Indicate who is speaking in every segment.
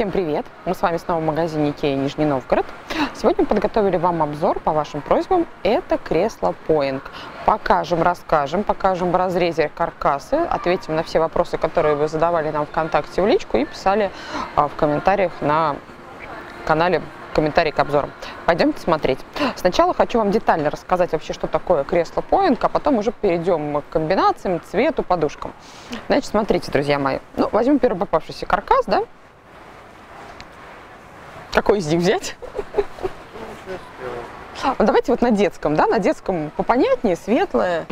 Speaker 1: Всем привет! Мы с вами снова в магазине Ikea Нижний Новгород. Сегодня подготовили вам обзор по вашим просьбам. Это кресло Point. Покажем, расскажем, покажем в разрезе каркасы, ответим на все вопросы, которые вы задавали нам ВКонтакте в личку и писали а, в комментариях на канале комментарий к обзору. Пойдемте смотреть. Сначала хочу вам детально рассказать вообще, что такое кресло Point, а потом уже перейдем к комбинациям, цвету, подушкам. Значит, смотрите, друзья мои. Ну, возьмем первый попавшийся каркас, да? Какой из них взять? Ну, давайте вот на детском, да, на детском попонятнее, светлое,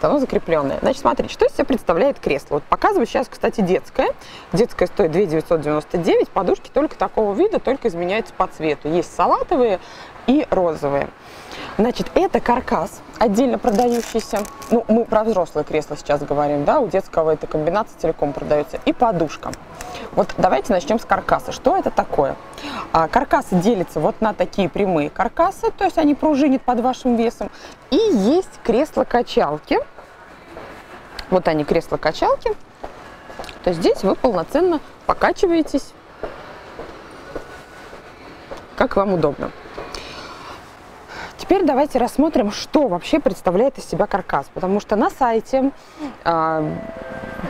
Speaker 1: оно закрепленное. Значит, смотрите, что из себя представляет кресло. Вот показываю сейчас, кстати, детское. Детское стоит 2 999, подушки только такого вида, только изменяются по цвету. Есть салатовые и розовые. Значит, это каркас, отдельно продающийся. Ну, мы про взрослое кресло сейчас говорим, да, у детского эта комбинация целиком продается. И подушка. Вот давайте начнем с каркаса. Что это такое? А, каркасы делятся вот на такие прямые каркасы, то есть они пружинят под вашим весом. И есть кресло-качалки. Вот они, кресло-качалки. То есть здесь вы полноценно покачиваетесь, как вам удобно. Теперь давайте рассмотрим, что вообще представляет из себя каркас. Потому что на сайте э,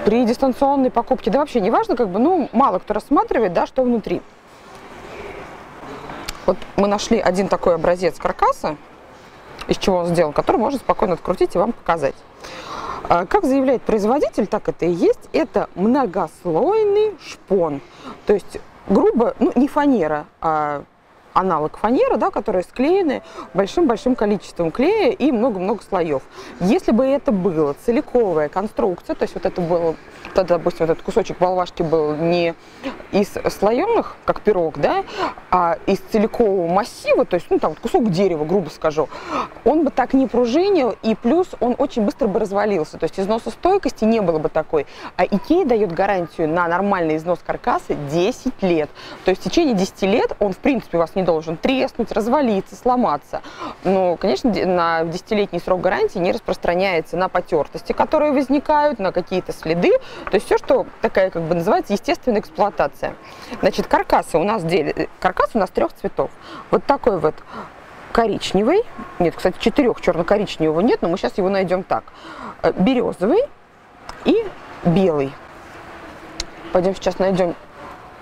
Speaker 1: при дистанционной покупке, да вообще не важно, как бы, ну, мало кто рассматривает, да, что внутри. Вот мы нашли один такой образец каркаса, из чего он сделан, который можно спокойно открутить и вам показать. А, как заявляет производитель, так это и есть. Это многослойный шпон. То есть, грубо, ну не фанера, а аналог фанеры, да, которые склеены большим-большим количеством клея и много-много слоев. Если бы это было целиковая конструкция, то есть вот это было, то, допустим, вот этот кусочек болвашки был не из слоеных, как пирог, да, а из целикового массива, то есть, ну, там, кусок дерева, грубо скажу, он бы так не пружинил, и плюс он очень быстро бы развалился, то есть износостойкости не было бы такой. А Икея дает гарантию на нормальный износ каркаса 10 лет. То есть в течение 10 лет он, в принципе, у вас не должен треснуть, развалиться, сломаться. Но, конечно, на десятилетний срок гарантии не распространяется на потертости, которые возникают, на какие-то следы. То есть все, что такая, как бы называется, естественная эксплуатация. Значит, каркасы у нас дели... каркас у нас трех цветов. Вот такой вот коричневый. Нет, кстати, четырех черно-коричневого нет, но мы сейчас его найдем так. Э, березовый и белый. Пойдем сейчас найдем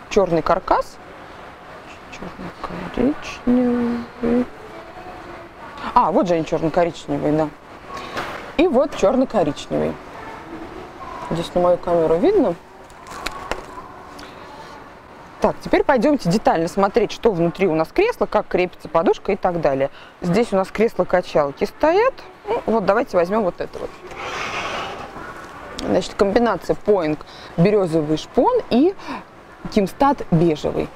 Speaker 1: черный каркас черно-коричневый. А, вот же они черно-коричневые, да. И вот черно-коричневый. Здесь на мою камеру видно. Так, теперь пойдемте детально смотреть, что внутри у нас кресла, как крепится подушка и так далее. Здесь у нас кресло-качалки стоят. Ну, вот давайте возьмем вот это вот. Значит, комбинация Point березовый шпон и Кимстат бежевый.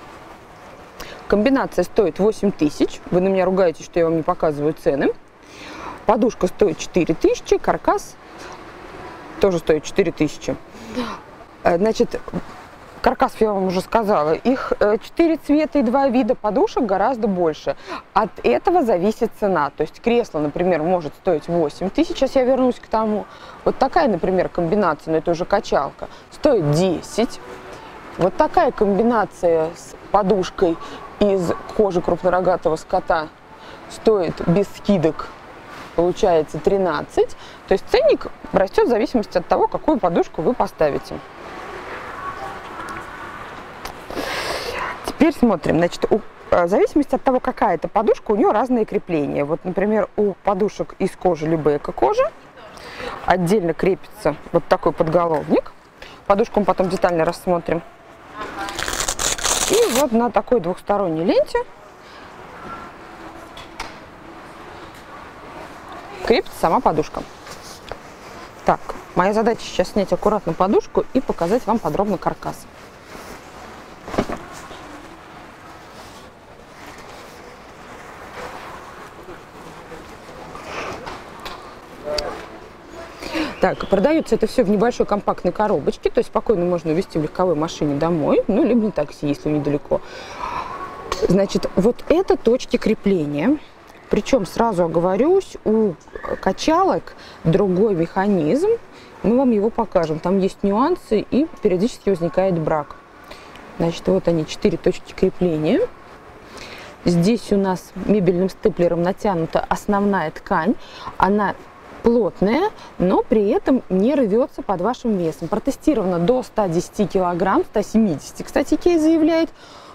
Speaker 1: Комбинация стоит 8 тысяч. Вы на меня ругаете, что я вам не показываю цены. Подушка стоит 4 тысячи, каркас тоже стоит 4 тысячи. Э, значит, каркас я вам уже сказала, их 4 э, цвета и 2 вида подушек гораздо больше. От этого зависит цена. То есть кресло, например, может стоить 8 тысяч, сейчас я вернусь к тому. Вот такая, например, комбинация, но это уже качалка, стоит 10. Вот такая комбинация с подушкой из кожи крупнорогатого скота стоит без скидок, получается 13. То есть ценник растет в зависимости от того, какую подушку вы поставите. Теперь смотрим. Значит, у, э, в зависимости от того, какая это подушка, у нее разные крепления. Вот, например, у подушек из кожи либо эко-кожи отдельно крепится вот такой подголовник. Подушку мы потом детально рассмотрим. И вот на такой двухсторонней ленте крепится сама подушка. Так, моя задача сейчас снять аккуратно подушку и показать вам подробно каркас. Так, продается это все в небольшой компактной коробочке, то есть спокойно можно увезти в легковой машине домой, ну, либо на такси, если недалеко. Значит, вот это точки крепления. Причем, сразу оговорюсь, у качалок другой механизм. Мы вам его покажем. Там есть нюансы и периодически возникает брак. Значит, вот они, четыре точки крепления. Здесь у нас мебельным степлером натянута основная ткань. Она плотная, но при этом не рвется под вашим весом. Протестировано до 110 килограмм, 170, кстати, Кей заявляет.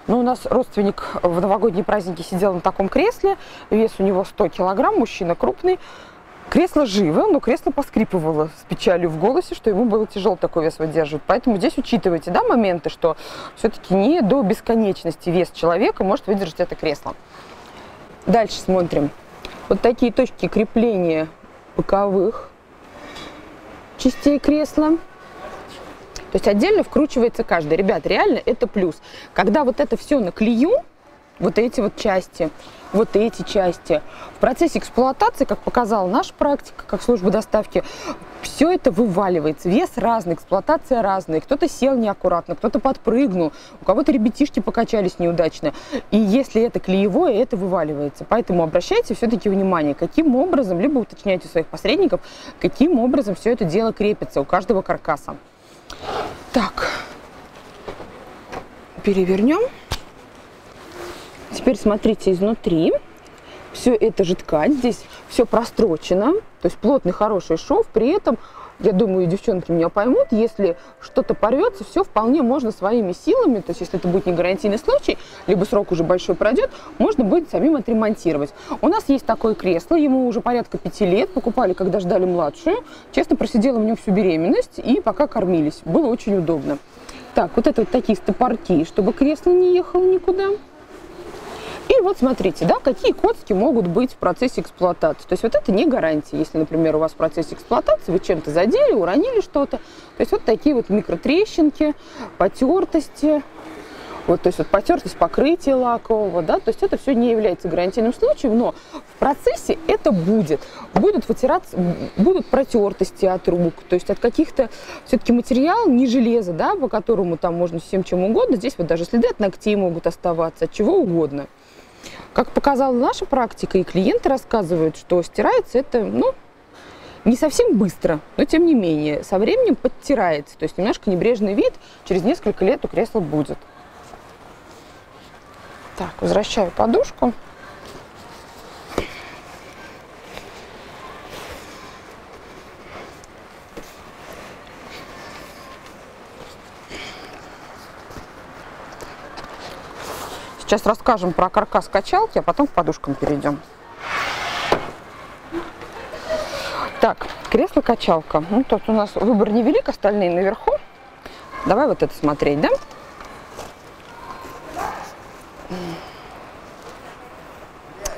Speaker 1: Но у нас родственник в новогодние праздники сидел на таком кресле, вес у него 100 килограмм, мужчина крупный. Кресло живо, но кресло поскрипывало с печалью в голосе, что ему было тяжело такой вес выдерживать. Поэтому здесь учитывайте да, моменты, что все-таки не до бесконечности вес человека может выдержать это кресло. Дальше смотрим. Вот такие точки крепления боковых частей кресла. То есть отдельно вкручивается каждый. Ребят, реально это плюс. Когда вот это все на клею, вот эти вот части, вот эти части. В процессе эксплуатации, как показала наша практика, как служба доставки, все это вываливается. Вес разный, эксплуатация разная. Кто-то сел неаккуратно, кто-то подпрыгнул, у кого-то ребятишки покачались неудачно. И если это клеевое, это вываливается. Поэтому обращайте все-таки внимание, каким образом, либо уточняйте у своих посредников, каким образом все это дело крепится у каждого каркаса. Так, перевернем. Теперь смотрите изнутри. Все это же ткань, здесь все прострочено, то есть плотный хороший шов, при этом я думаю, девчонки меня поймут, если что-то порвется, все вполне можно своими силами, то есть если это будет не гарантийный случай, либо срок уже большой пройдет, можно будет самим отремонтировать. У нас есть такое кресло, ему уже порядка пяти лет, покупали, когда ждали младшую. Честно, просидела в нем всю беременность и пока кормились. Было очень удобно. Так, вот это вот такие стопорки, чтобы кресло не ехало никуда. И вот смотрите, да, какие коцки могут быть в процессе эксплуатации. То есть вот это не гарантия. Если, например, у вас в процессе эксплуатации вы чем-то задели, уронили что-то. То есть вот такие вот микротрещинки, потертости, вот, то есть вот потертость покрытия лакового, да, то есть это все не является гарантийным случаем, но в процессе это будет. Будут вытираться, будут протертости от рук, то есть от каких-то, все-таки материал не железо, да, по которому там можно всем чем угодно, здесь вот даже следы от ногтей могут оставаться, от чего угодно. Как показала наша практика, и клиенты рассказывают, что стирается это, ну, не совсем быстро, но тем не менее, со временем подтирается. То есть немножко небрежный вид через несколько лет у кресла будет. Так, возвращаю подушку. Сейчас расскажем про каркас качалки, а потом к подушкам перейдем. Так, кресло-качалка. Ну, тут у нас выбор невелик, остальные наверху. Давай вот это смотреть, да?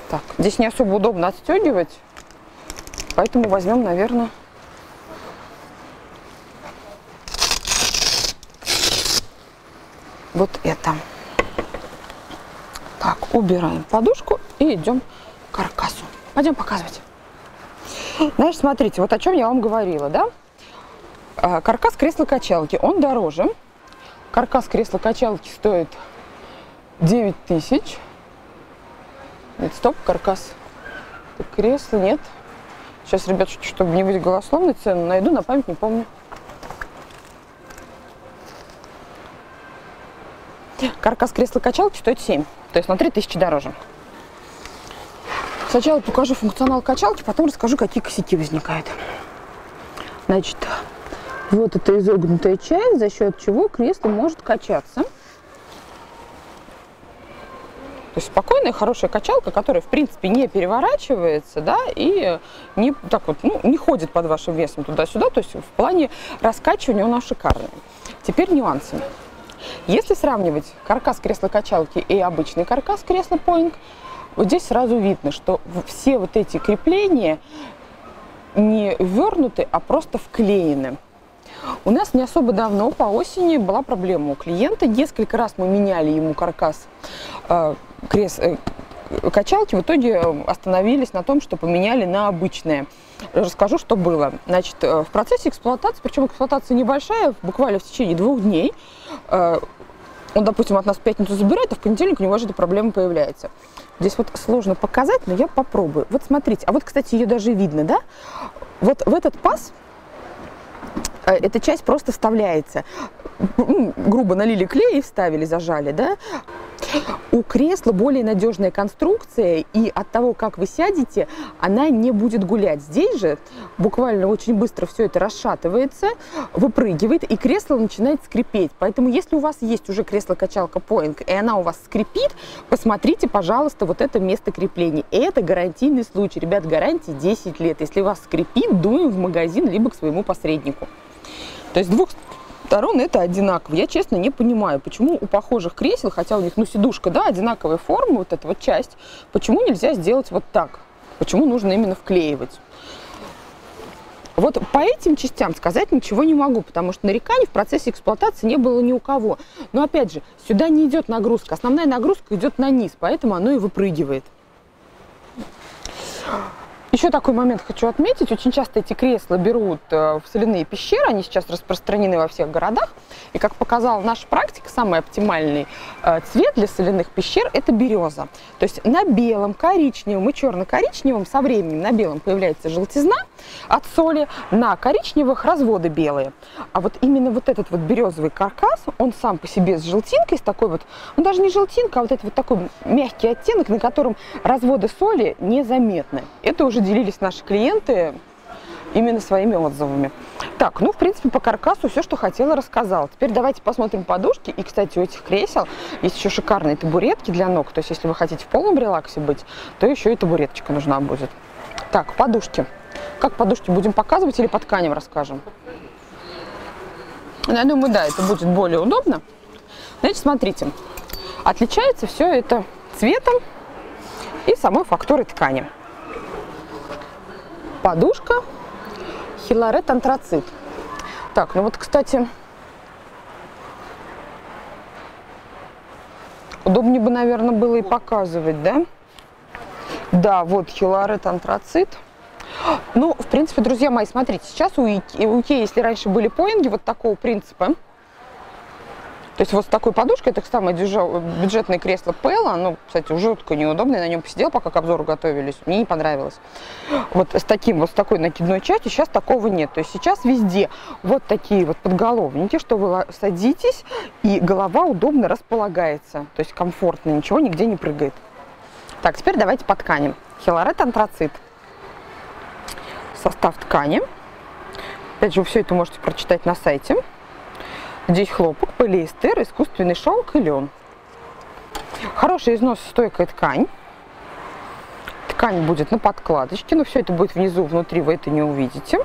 Speaker 1: Так, здесь не особо удобно отстегивать, поэтому возьмем, наверное, вот это. Так, убираем подушку и идем к каркасу. Пойдем показывать. Значит, смотрите, вот о чем я вам говорила, да? А, каркас кресла-качалки, он дороже. Каркас кресла-качалки стоит 9 тысяч. Нет, стоп, каркас. Так, кресло, нет. Сейчас, ребят, чтобы не быть голословной, цену найду, на память не помню. Каркас кресла-качалки стоит 7, то есть на 3000 дороже. Сначала покажу функционал качалки, потом расскажу, какие косяки возникают. Значит, вот эта изогнутая часть, за счет чего кресло может качаться. То есть спокойная, хорошая качалка, которая, в принципе, не переворачивается, да, и не, так вот, ну, не ходит под вашим весом туда-сюда. То есть в плане раскачивания она шикарная. Теперь нюансы. Если сравнивать каркас кресла-качалки и обычный каркас кресла Point, вот здесь сразу видно, что все вот эти крепления не вернуты, а просто вклеены. У нас не особо давно, по осени, была проблема у клиента. Несколько раз мы меняли ему каркас э, крес, э, качалки. В итоге остановились на том, что поменяли на обычные. Расскажу, что было. Значит, э, в процессе эксплуатации, причем эксплуатация небольшая, буквально в течение двух дней, э, он, допустим, от нас в пятницу забирает, а в понедельник у него же эта проблема появляется. Здесь вот сложно показать, но я попробую. Вот смотрите, а вот, кстати, ее даже видно, да? Вот в этот паз Э, эта часть просто вставляется. Грубо налили клей и вставили, зажали, да? У кресла более надежная конструкция, и от того, как вы сядете, она не будет гулять. Здесь же буквально очень быстро все это расшатывается, выпрыгивает, и кресло начинает скрипеть. Поэтому, если у вас есть уже кресло-качалка Poing, и она у вас скрипит, посмотрите, пожалуйста, вот это место крепления. Это гарантийный случай. Ребят, гарантии 10 лет. Если у вас скрипит, дуем в магазин, либо к своему посреднику. То есть двух сторон это одинаково. Я, честно, не понимаю, почему у похожих кресел, хотя у них, ну, сидушка, да, одинаковая форма, вот эта вот часть, почему нельзя сделать вот так? Почему нужно именно вклеивать? Вот по этим частям сказать ничего не могу, потому что нареканий в процессе эксплуатации не было ни у кого. Но опять же, сюда не идет нагрузка. Основная нагрузка идет на низ, поэтому оно и выпрыгивает. Еще такой момент хочу отметить. Очень часто эти кресла берут э, в соляные пещеры. Они сейчас распространены во всех городах. И как показала наша практика, самый оптимальный э, цвет для соляных пещер – это береза. То есть на белом, коричневом и черно-коричневом со временем на белом появляется желтизна от соли, на коричневых разводы белые. А вот именно вот этот вот березовый каркас, он сам по себе с желтинкой, с такой вот, ну даже не желтинка, а вот этот вот такой мягкий оттенок, на котором разводы соли незаметны. Это уже делились наши клиенты именно своими отзывами. Так, ну, в принципе, по каркасу все, что хотела, рассказала. Теперь давайте посмотрим подушки. И, кстати, у этих кресел есть еще шикарные табуретки для ног. То есть, если вы хотите в полном релаксе быть, то еще и табуреточка нужна будет. Так, подушки. Как подушки будем показывать или по тканям расскажем? Я думаю, да, это будет более удобно. Значит, смотрите, отличается все это цветом и самой фактурой ткани. Подушка Хиларет антрацит. Так, ну вот, кстати, удобнее бы, наверное, было и показывать, да? Да, вот Хиларет антрацит. Ну, в принципе, друзья мои, смотрите, сейчас у Ики если раньше были поинги вот такого принципа, то есть вот с такой подушкой, это самое бюджетное кресло Пэлла, оно, кстати, жутко неудобное, на нем посидел, пока к обзору готовились, мне не понравилось. Вот с таким, вот с такой накидной частью сейчас такого нет. То есть сейчас везде вот такие вот подголовники, что вы садитесь, и голова удобно располагается, то есть комфортно, ничего нигде не прыгает. Так, теперь давайте по тканям. Хилорет антрацит. Состав ткани. Опять же, вы все это можете прочитать на сайте. Здесь хлопок, полиэстер, искусственный шелк и лен. Хорошая износостойкая ткань. Ткань будет на подкладочке, но все это будет внизу, внутри вы это не увидите.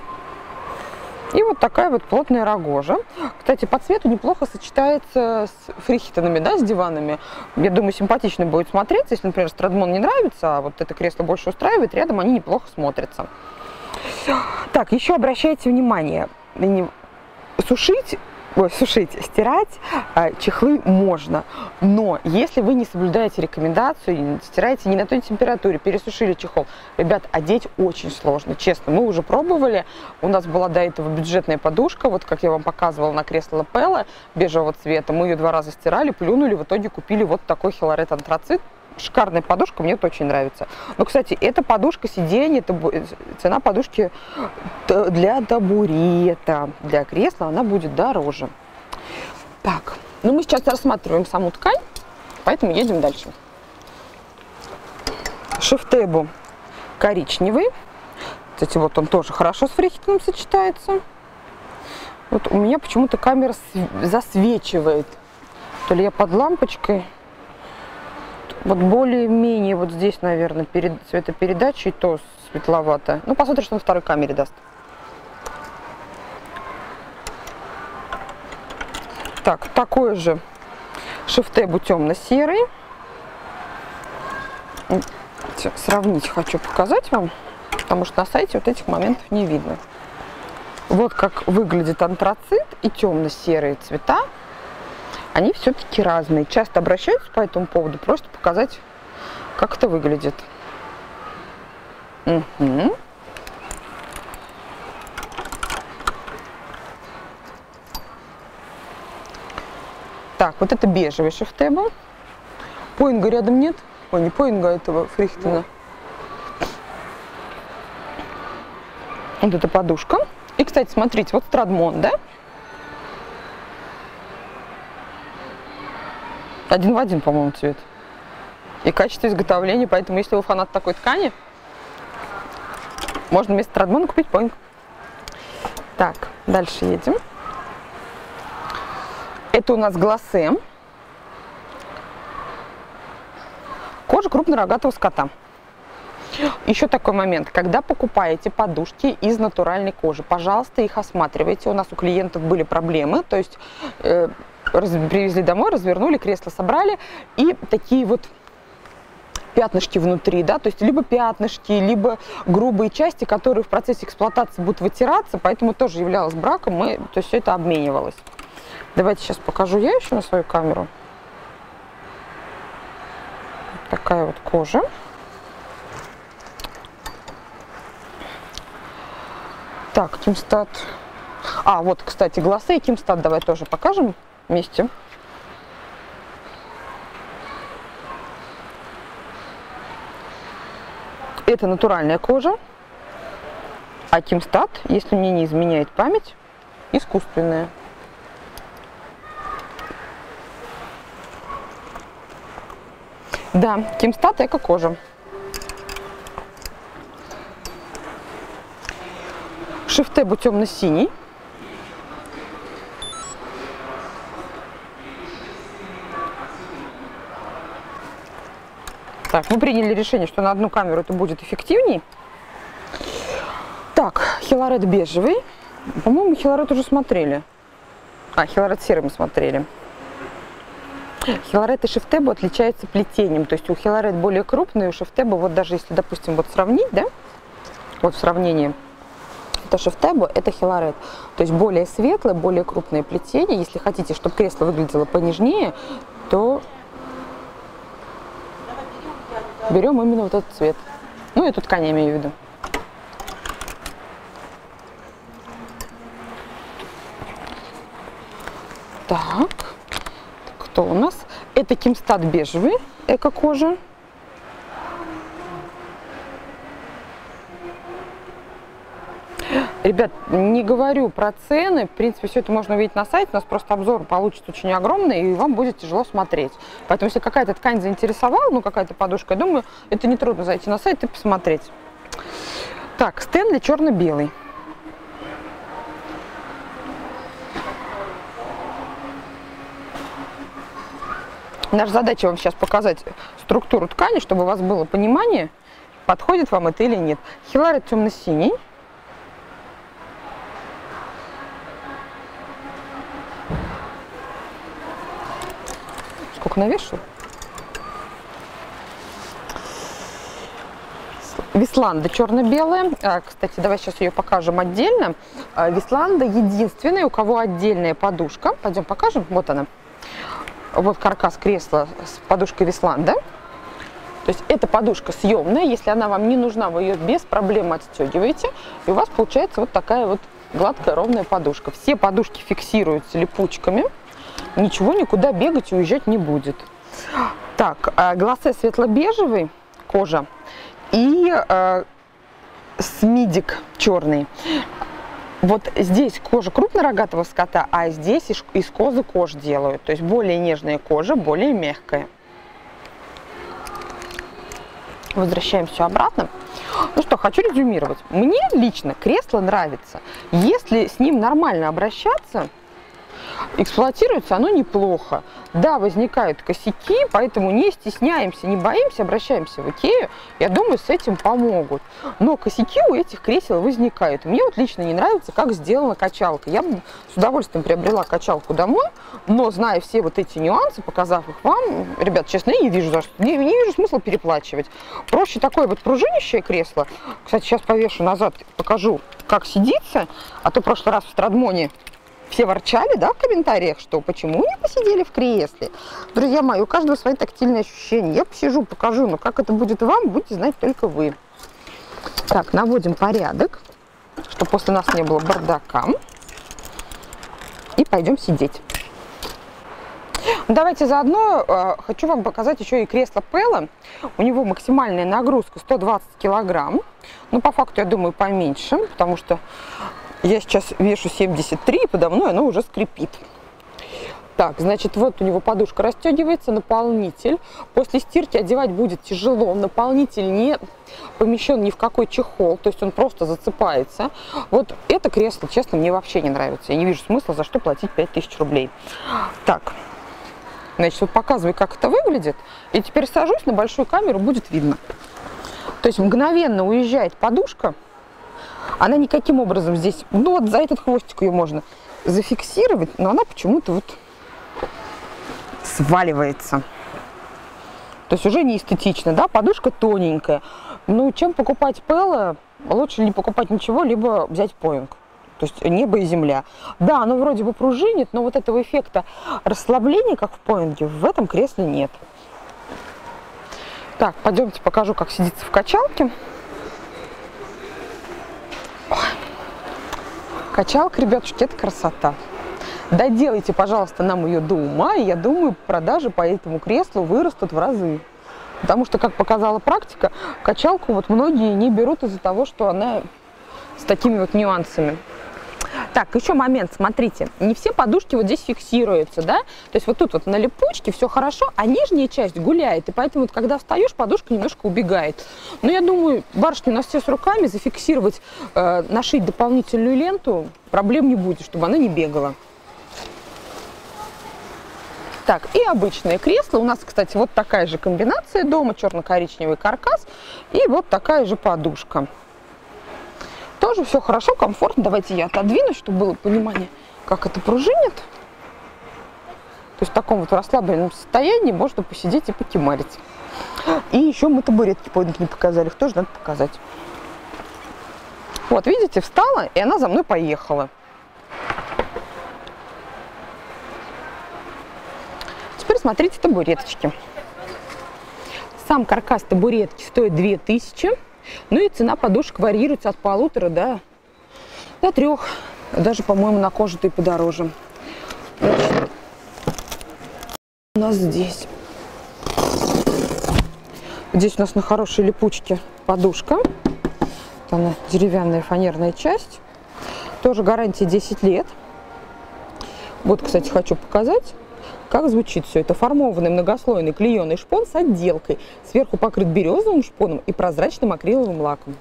Speaker 1: И вот такая вот плотная рогожа. Кстати, по цвету неплохо сочетается с фрихитонами, да, с диванами. Я думаю, симпатично будет смотреться. Если, например, Страдмон не нравится, а вот это кресло больше устраивает, рядом они неплохо смотрятся. Так, еще обращайте внимание, сушить ой, сушить, стирать э, чехлы можно, но если вы не соблюдаете рекомендацию, стираете не на той температуре, пересушили чехол, ребят, одеть очень сложно, честно. Мы уже пробовали, у нас была до этого бюджетная подушка, вот как я вам показывала на кресло Пелла бежевого цвета, мы ее два раза стирали, плюнули, в итоге купили вот такой Хилларед антрацит, шикарная подушка, мне это очень нравится. Но, кстати, эта подушка сиденье, табу... цена подушки для табурета, для кресла, она будет дороже. Так, ну мы сейчас рассматриваем саму ткань, поэтому едем дальше. Шифтебу коричневый. Кстати, вот он тоже хорошо с фрихитом сочетается. Вот у меня почему-то камера засвечивает. То ли я под лампочкой, вот более-менее вот здесь, наверное, перед цветопередачей то светловато. Ну, посмотрим, что на второй камере даст. Так, такой же шифтебу темно-серый. Сравнить хочу показать вам, потому что на сайте вот этих моментов не видно. Вот как выглядит антрацит и темно-серые цвета они все-таки разные. Часто обращаются по этому поводу, просто показать, как это выглядит. Угу. Так, вот это бежевый шифтебл. Поинга рядом нет. Ой, не поинга, а этого Фрихтона. Вот эта подушка И, кстати, смотрите, вот Страдмон, да? Один в один, по-моему, цвет. И качество изготовления, поэтому если вы фанат такой ткани, можно вместо Страдмона купить поинг. Так, дальше едем. Это у нас глассе. Кожа крупнорогатого скота. Еще такой момент, когда покупаете подушки из натуральной кожи, пожалуйста, их осматривайте. У нас у клиентов были проблемы, то есть э, раз, привезли домой, развернули, кресло собрали, и такие вот пятнышки внутри, да, то есть либо пятнышки, либо грубые части, которые в процессе эксплуатации будут вытираться, поэтому тоже являлось браком, мы, то есть все это обменивалось. Давайте сейчас покажу я еще на свою камеру. Такая вот кожа. Так, Кимстат. А, вот, кстати, глазы и Кимстат давай тоже покажем вместе. Это натуральная кожа, а Кимстат, если мне не изменяет память, искусственная. Да, Кимстат эко-кожа. Шифтебу темно-синий. Так, мы приняли решение, что на одну камеру это будет эффективней. Так, хилорет бежевый. По-моему, хилорет уже смотрели. А, хилорет серый мы смотрели. Хилорет и шифтебу отличаются плетением. То есть у хилорет более крупный, у шифтебу, вот даже если, допустим, вот сравнить, да, вот в сравнении, это шифтебу, это хилорет. То есть более светлое, более крупное плетение. Если хотите, чтобы кресло выглядело понежнее, то берем именно вот этот цвет. Ну, эту ткань я имею в виду. Так, кто у нас? Это Кимстат бежевый, эко-кожа. Ребят, не говорю про цены, в принципе, все это можно увидеть на сайте, у нас просто обзор получится очень огромный, и вам будет тяжело смотреть. Поэтому, если какая-то ткань заинтересовала, ну, какая-то подушка, я думаю, это не трудно зайти на сайт и посмотреть. Так, Стэнли черно-белый. Наша задача вам сейчас показать структуру ткани, чтобы у вас было понимание, подходит вам это или нет. Хиларит темно-синий. Навешу? Висланда черно-белая. Кстати, давай сейчас ее покажем отдельно. А, Висланда единственная, у кого отдельная подушка. Пойдем покажем. Вот она. Вот каркас кресла с подушкой Висланда. То есть эта подушка съемная. Если она вам не нужна, вы ее без проблем отстегиваете. И у вас получается вот такая вот гладкая ровная подушка. Все подушки фиксируются липучками ничего никуда бегать и уезжать не будет. Так, э, глаза светло-бежевый, кожа, и э, смидик черный. Вот здесь кожа крупнорогатого скота, а здесь из, козы кож делают. То есть более нежная кожа, более мягкая. Возвращаемся обратно. Ну что, хочу резюмировать. Мне лично кресло нравится. Если с ним нормально обращаться, эксплуатируется оно неплохо. Да, возникают косяки, поэтому не стесняемся, не боимся, обращаемся в Икею. Я думаю, с этим помогут. Но косяки у этих кресел возникают. Мне вот лично не нравится, как сделана качалка. Я бы с удовольствием приобрела качалку домой, но зная все вот эти нюансы, показав их вам, ребят, честно, я не вижу, за не, не вижу смысла переплачивать. Проще такое вот пружинящее кресло. Кстати, сейчас повешу назад, покажу, как сидится. А то в прошлый раз в Страдмоне все ворчали, да, в комментариях, что почему не посидели в кресле. Друзья мои, у каждого свои тактильные ощущения. Я посижу, покажу, но как это будет вам, будете знать только вы. Так, наводим порядок, чтобы после нас не было бардака. И пойдем сидеть. Давайте заодно э, хочу вам показать еще и кресло Пелла. У него максимальная нагрузка 120 килограмм. Ну, по факту, я думаю, поменьше, потому что Я сейчас вешу 73, и подо мной оно уже скрипит. Так, значит, вот у него подушка расстегивается, наполнитель. После стирки одевать будет тяжело. Наполнитель не помещен ни в какой чехол, то есть он просто засыпается. Вот это кресло, честно, мне вообще не нравится. Я не вижу смысла, за что платить 5000 рублей. Так, значит, вот показываю, как это выглядит. И теперь сажусь на большую камеру, будет видно. То есть мгновенно уезжает подушка. Она никаким образом здесь, ну вот за этот хвостик ее можно зафиксировать, но она почему-то вот сваливается. То есть уже не эстетично, да, подушка тоненькая. Ну, чем покупать Пелла, лучше не покупать ничего, либо взять поинг. То есть небо и земля. Да, оно вроде бы пружинит, но вот этого эффекта расслабления, как в поинге, в этом кресле нет. Так, пойдемте покажу, как сидится в качалке. Качалка, ребятушки, это красота. Доделайте, пожалуйста, нам ее до ума, и я думаю, продажи по этому креслу вырастут в разы. Потому что, как показала практика, качалку вот многие не берут из-за того, что она с такими вот нюансами. Так, еще момент, смотрите, не все подушки вот здесь фиксируются, да, то есть вот тут вот на липучке все хорошо, а нижняя часть гуляет, и поэтому вот когда встаешь, подушка немножко убегает. Но я думаю, барышни у нас все с руками, зафиксировать, э, нашить дополнительную ленту, проблем не будет, чтобы она не бегала. Так, и обычное кресло. У нас, кстати, вот такая же комбинация дома, черно-коричневый каркас и вот такая же подушка. Тоже все хорошо, комфортно. Давайте я отодвину, чтобы было понимание, как это пружинит. То есть в таком вот расслабленном состоянии можно посидеть и покемарить. И еще мы табуретки не показали, их тоже надо показать. Вот, видите, встала, и она за мной поехала. Теперь смотрите табуреточки. Сам каркас табуретки стоит 2000. Ну и цена подушек варьируется от полутора до, до трех. Даже, по-моему, на кожатой подороже. Значит, у нас здесь. Здесь у нас на хорошей липучке подушка. Вот она деревянная фанерная часть. Тоже гарантия 10 лет. Вот, кстати, хочу показать. Как звучит все это? Формованный многослойный клееный шпон с отделкой. Сверху покрыт березовым шпоном и прозрачным акриловым лаком.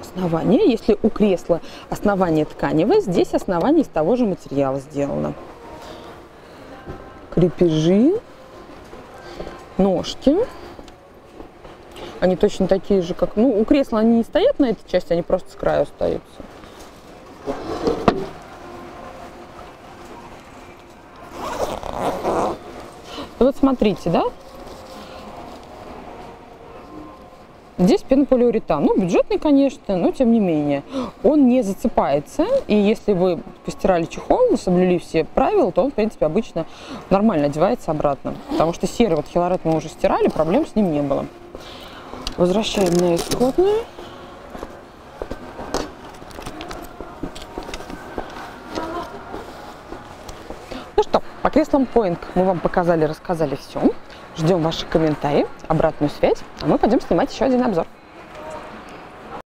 Speaker 1: Основание. Если у кресла основание тканевое, здесь основание из того же материала сделано. Крепежи, ножки. Они точно такие же, как... Ну, у кресла они не стоят на этой части, они просто с краю остаются. Вот смотрите, да? Здесь пенополиуретан. Ну, бюджетный, конечно, но тем не менее. Он не зацепается. И если вы постирали чехол, соблюли все правила, то он, в принципе, обычно нормально одевается обратно. Потому что серый вот хилорет мы уже стирали, проблем с ним не было. Возвращаем на исходную. По креслам Point мы вам показали, рассказали все. Ждем ваши комментарии, обратную связь, а мы пойдем снимать еще один обзор.